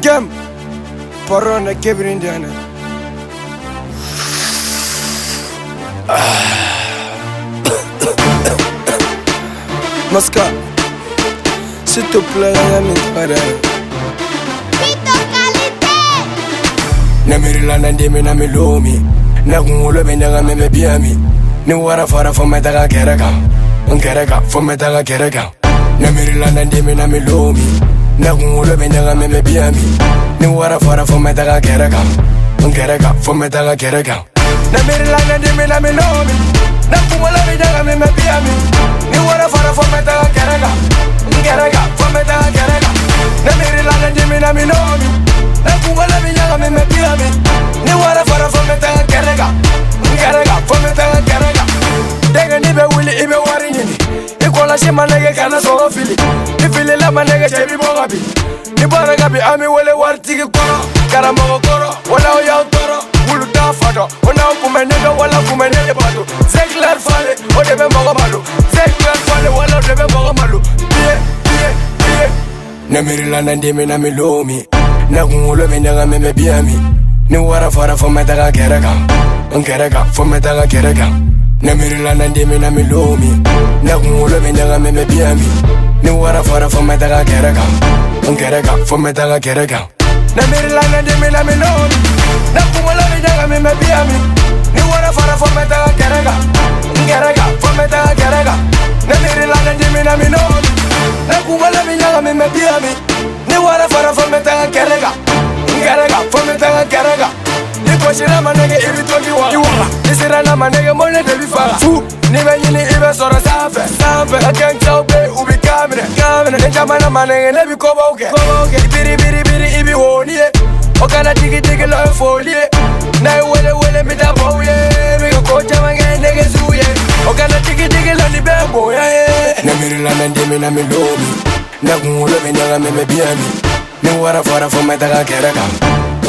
gam porona kebrindana ah. Mosca Se tu plăia mi pare Vito calite Na mi na ndeme na milomi Na kungulo be ndaga meme biami Ni wara fara fo metaga kereka Nkereka fo metaga kereka Na mirila na mi na mi milomi Na kungulo bendaga meme biami Ni wara fara fo metaga kereka Nkereka fo metaga kereka Namirila na ndimi na milomi Na kungulo bendaga meme biami Ni wara fara fo metaga kereka Nkereka fo metaga kereka Namirila na ndimi na milomi Na kungulo bendaga meme biami Ni wara fara fo metaga kereka Nkereka fo metaga kereka Dega ni be wuli ibe wari nyini Ikola shi manege kana soro fili. Ni fili la manege chebi boga bi. Ni bara gabi ami wele wari tigi koro. Kara mogo koro Wala o yao toro Wulu da fato Ona o kume nega wala kume nege bato Zekler fale O debe mogo malu. Zekler fale wala o debe mogo malu. Pie, pie, pie. Namirila na ndimi na milomi Na kungulo bendaga meme biami. Ni wara fara fo metaga kereka. Nkereka fo metaga kereka. Namirila na ndimi na milomi Na kungulo bendaga meme biami Ni wara fara fo metaga kereka Nkereka fo metaga kereka Namirila na ndimi na milomi Na kungulo bendaga meme biami Ni wara fara fo metaga kereka Nkereka fo metaga kereka Namirila na ndimi na milomi Na kungulo bendaga meme biami Ni wara fara fo metaga kereka Nkereka fo metaga kereka nikoshira manege ibitoki wa iwala nisira na manege mone debi fala fu nibe nyini ibe soro safe safe. Akencha ube ubi kamine kamine. Nenjama na manege nebi koba uke koba uke ibiri biri biri ibi honie okana tiki tiki lo folie. Na wele wele mita bouye miga kocha mange nege suye okana tiki tiki lo ni bembo ya namirila na ndimi na milomi na kungulo benyaga meme biami ni wara fara fo metaga kereka.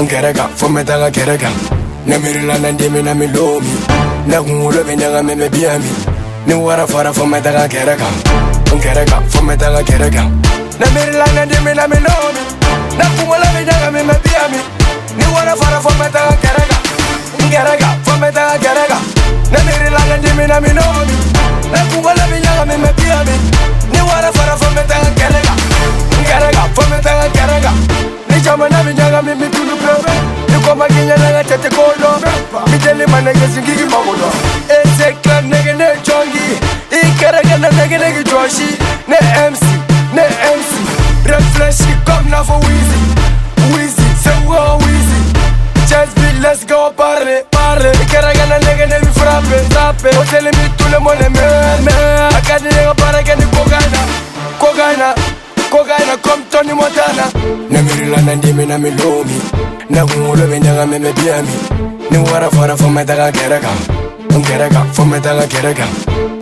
Nkereka fo metaga kereka. namirila na ndimi na milomi na kungulo benyaga meme biami ni wara fara fo metaga kereka nkereka fo metaga kereka namirila na ndimi na milomi na kungulo benyaga meme biami ni wara fara fo metaga kereka nkereka fo metaga kereka namirila na ndimi na milomi na kungulo benyaga meme biami ni wara fara fo metaga kereka nkereka fo metaga kereka ni chama na minyaga mimi tulu și NMC, NMC Red flash și cam n-a Weezy Weezy, so uh, Weezy Just be, let's go, parle, parle. Chiar a gana nega ne mi frappe, frappe O tele mi tu le mone me, me Acadi nega pare că ni cogana, cogana Cogana, come Tony Montana. Ne mirila na ndimi na milomi Na kungolo benyaga meme biami Ni wara fara fome daga gerega Gerega, fome daga gerega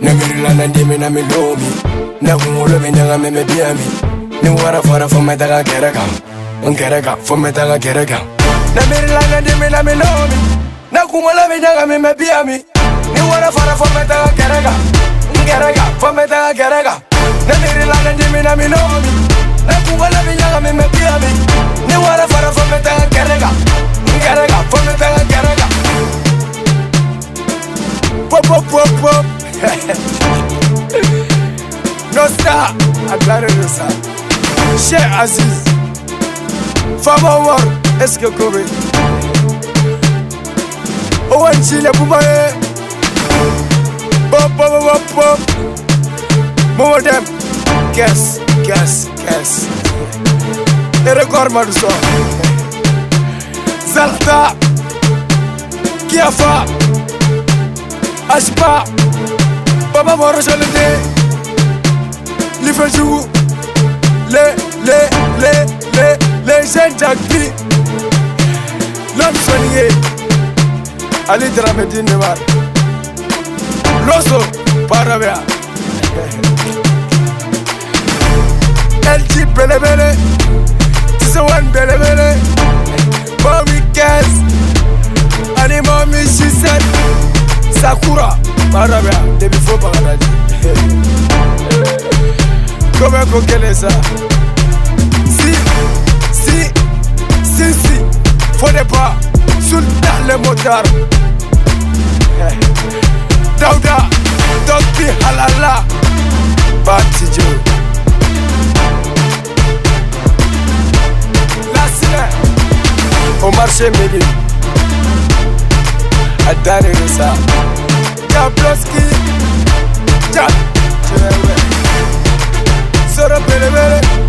Ne mirila na ndimi na mi milomi Na kungulo benyaga meme biami Ni wara fara fo metaga kereka. Nkereka fo metaga kereka. Namirila na ndimi na milomi Na kungulo benyaga meme biami Ni wara fara fo metaga kereka. Nkereka fo metaga kereka. Namirila na ndimi na milomi Na kungulo benyaga meme biami Ni wara fara fo metaga kereka. Nkereka fo metaga kereka. Pop pop pop pop Master Aglarisa Sheikh Aziz Fama War Eske Kobe. Owen Chile Bumae Bob Bob Bob Bob Momo Dem kes Guess Guess Guess. Erekor Maduso Zalta Kiafa Ashba Baba Moro Jolinde li fe jougou Le, le, le, le, le jen jak bi Lom soniye Ali drame din ne war Loso parabea LG bele. Bele Tise wan bele bele. Mommy Kes Ani mommy she said Sakura parabea Debi fo bagadaji Kome ko kele sa Si Si Fodepa, Sultan le motar. Dauda, Dokti Halala, Batijo. Lasile, Omar Shemedi, Adane Rissa, Jabloski, Jab sort a pretty, really.